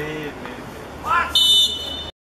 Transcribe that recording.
ve,